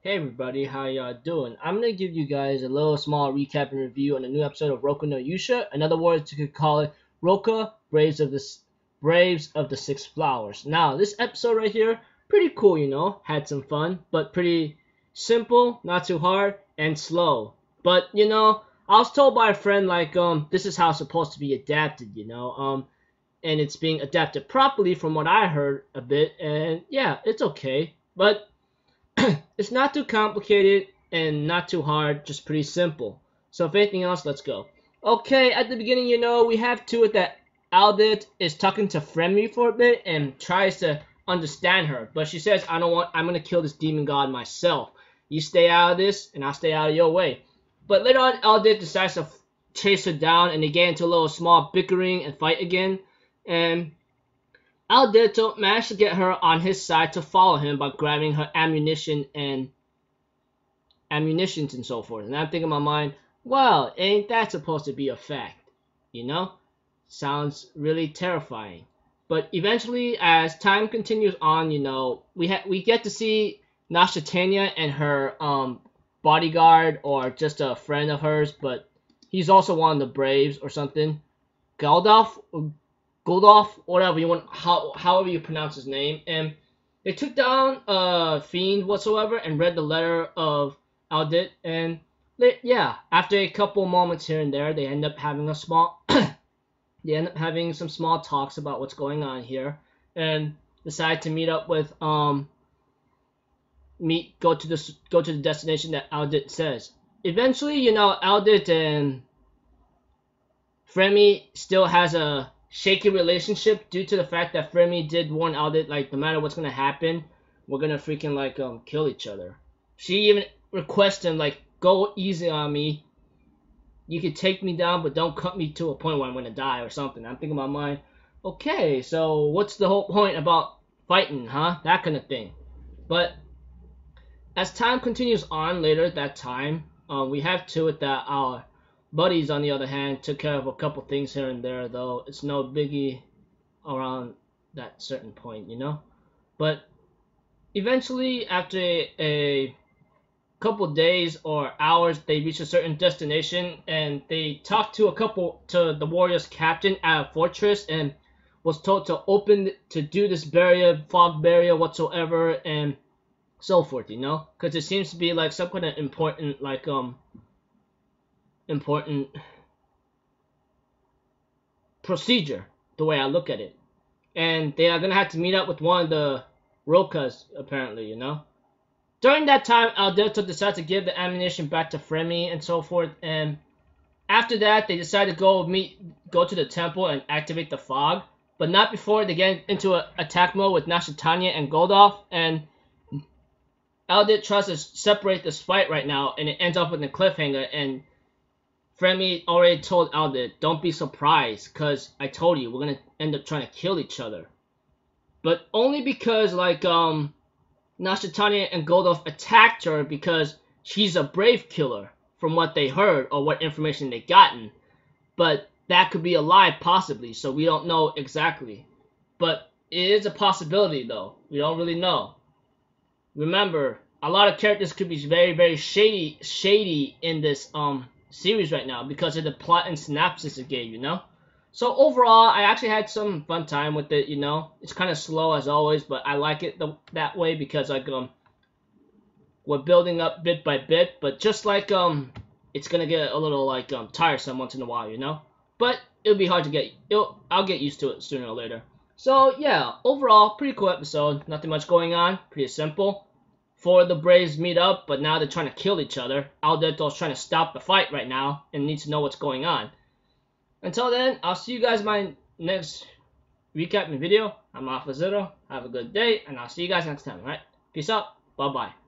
Hey everybody, how y'all doing? I'm gonna give you guys a little small recap and review on a new episode of Roku no Yusha. In other words, you could call it Rokka Braves of the Braves of the Six Flowers. Now, this episode right here, pretty cool, you know, had some fun, but pretty simple, not too hard, and slow. But you know, I was told by a friend like, um, this is how it's supposed to be adapted, you know, um, and it's being adapted properly from what I heard a bit, and yeah, it's okay, but it's not too complicated and not too hard, just pretty simple. So if anything else, let's go. Okay, at the beginning, you know, we have to it that Aldit is talking to Fremy for a bit and tries to understand her. But she says, I don't want, I'm going to kill this demon god myself. You stay out of this, and I'll stay out of your way. But later on, Aldit decides to chase her down, and they get into a little small bickering and fight again. And Alberto managed to get her on his side to follow him by grabbing her ammunition and ammunitions and so forth. And I'm thinking in my mind, well, ain't that supposed to be a fact? You know? Sounds really terrifying. But eventually, as time continues on, you know, we ha- we get to see Nashetania and her um, bodyguard or just a friend of hers, but he's also one of the Braves or something. Galdolf, Goldolf, whatever you want, how, however you pronounce his name, and they took down uh fiend whatsoever and read the letter of Aldit, and they, yeah, after a couple moments here and there, they end up having a small, they end up having some small talks about what's going on here, and decide to meet up with um meet go to the go to the destination that Aldit says. Eventually, you know, Aldit and Fremy still has a shaky relationship due to the fact that Fremy did warn Aldit like no matter what's gonna happen, we're gonna freaking like um kill each other. She even requests him like go easy on me. You could take me down, but don't cut me to a point where I'm gonna die or something. I'm thinking about mine. Okay, so what's the whole point about fighting, huh? That kind of thing. But as time continues on later that time, uh, we have to it that our Buddies, on the other hand, took care of a couple things here and there, though it's no biggie around that certain point, you know? But eventually, after a, couple days or hours, they reach a certain destination and they talk to a couple, to the warrior's captain at a fortress and was told to open, to do this barrier, fog barrier whatsoever, and so forth, you know? Because it seems to be like some kind of important, like, um, important procedure, the way I look at it. And they are going to have to meet up with one of the Rokkas, apparently, you know? During that time, Alberto decides to give the ammunition back to Fremy and so forth, and after that, they decide to go meet, go to the temple and activate the fog, but not before they get into an attack mode with Nashetania and Goldolf, and Aldit tries to separate this fight right now, and it ends up with a cliffhanger, and Fremy already told Aldit, don't be surprised, because I told you, we're going to end up trying to kill each other. But only because, like, um, Nashetania and Goldolf attacked her because she's a brave killer, from what they heard or what information they gotten. But that could be a lie, possibly, so we don't know exactly. But it is a possibility, though. We don't really know. Remember, a lot of characters could be very, very shady, shady in this, um, series right now because of the plot and synopsis it gave, you know? So overall, I actually had some fun time with it, you know? It's kind of slow as always, but I like it the, that way because like um we're building up bit by bit, but just like um it's to get a little like um tiresome once in a while, you know? But it'll be hard to get it'll, I'll get used to it sooner or later. So, yeah, overall pretty cool episode. Nothing much going on, pretty simple for the Braves meet up, but now they're trying to kill each other. Alberto's trying to stop the fight right now and needs to know what's going on. Until then, I'll see you guys my next recap video. I'm Alpha Zero. Have a good day, and I'll see you guys next time, alright? Peace out. Bye-bye.